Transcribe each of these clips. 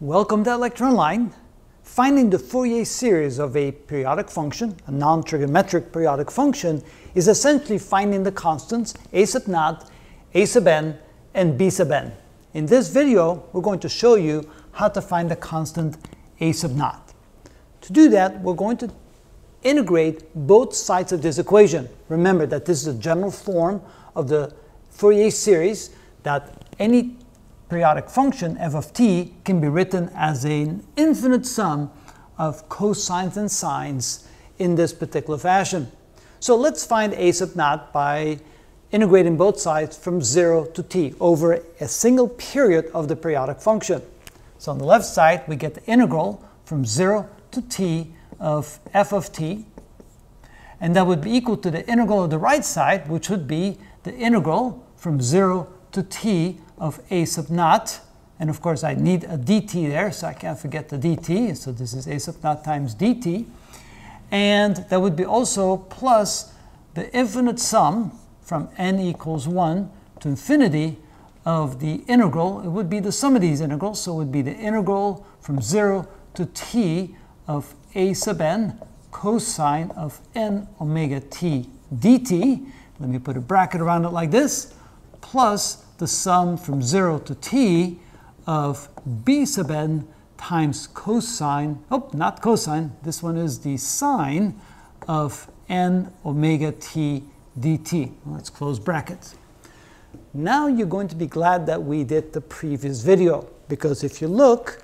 Welcome to lecture Finding the Fourier series of a periodic function, a non-trigonometric periodic function, is essentially finding the constants a sub naught, a sub n, and b sub n. In this video, we're going to show you how to find the constant a sub naught. To do that, we're going to integrate both sides of this equation. Remember that this is a general form of the Fourier series that any periodic function f of t can be written as an infinite sum of cosines and sines in this particular fashion. So let's find a sub naught by integrating both sides from 0 to t over a single period of the periodic function. So on the left side, we get the integral from 0 to t of f of t, and that would be equal to the integral of the right side, which would be the integral from 0 to t of a sub naught. And of course, I need a dt there, so I can't forget the dt. So this is a sub naught times dt. And that would be also plus the infinite sum from n equals 1 to infinity of the integral. It would be the sum of these integrals, so it would be the integral from 0 to t of a sub n cosine of n omega t dt. Let me put a bracket around it like this, plus the sum from 0 to t of b sub n times cosine, oh, not cosine, this one is the sine of n omega t dt. Let's close brackets. Now you're going to be glad that we did the previous video, because if you look,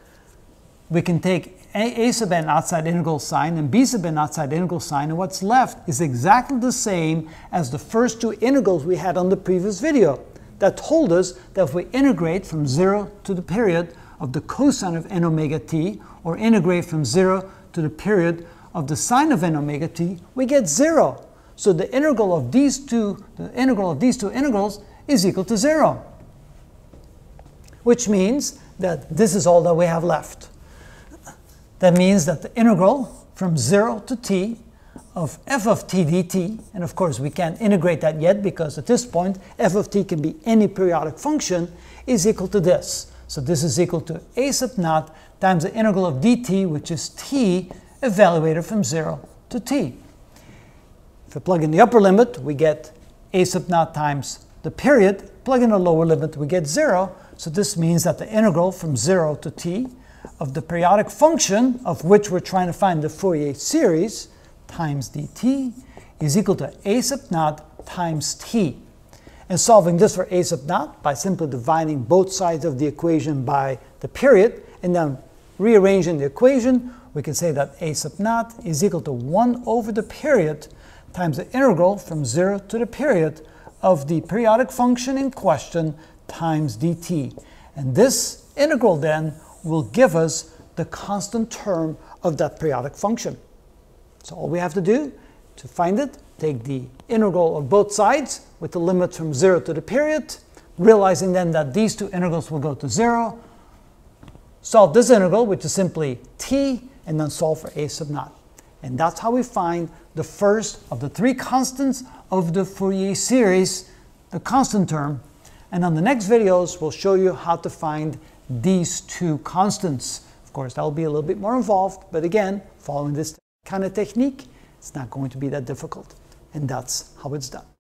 we can take a, a sub n outside integral sign and b sub n outside integral sign, and what's left is exactly the same as the first two integrals we had on the previous video that told us that if we integrate from 0 to the period of the cosine of n omega t, or integrate from 0 to the period of the sine of n omega t, we get 0. So the integral of these two, the integral of these two integrals is equal to 0. Which means that this is all that we have left. That means that the integral from 0 to t of f of t dt, and of course we can't integrate that yet because at this point f of t can be any periodic function, is equal to this. So this is equal to a sub naught times the integral of dt, which is t evaluated from 0 to t. If we plug in the upper limit, we get a sub naught times the period. Plug in the lower limit, we get 0. So this means that the integral from 0 to t of the periodic function, of which we're trying to find the Fourier series, times dt is equal to a sub naught times t. And solving this for a sub naught by simply dividing both sides of the equation by the period and then rearranging the equation, we can say that a sub naught is equal to 1 over the period times the integral from 0 to the period of the periodic function in question times dt. And this integral then will give us the constant term of that periodic function. So all we have to do to find it, take the integral of both sides with the limit from 0 to the period, realizing then that these two integrals will go to 0, solve this integral, which is simply t, and then solve for a sub naught. And that's how we find the first of the three constants of the Fourier series, the constant term. And on the next videos, we'll show you how to find these two constants. Of course, that will be a little bit more involved, but again, following this kind of technique, it's not going to be that difficult. And that's how it's done.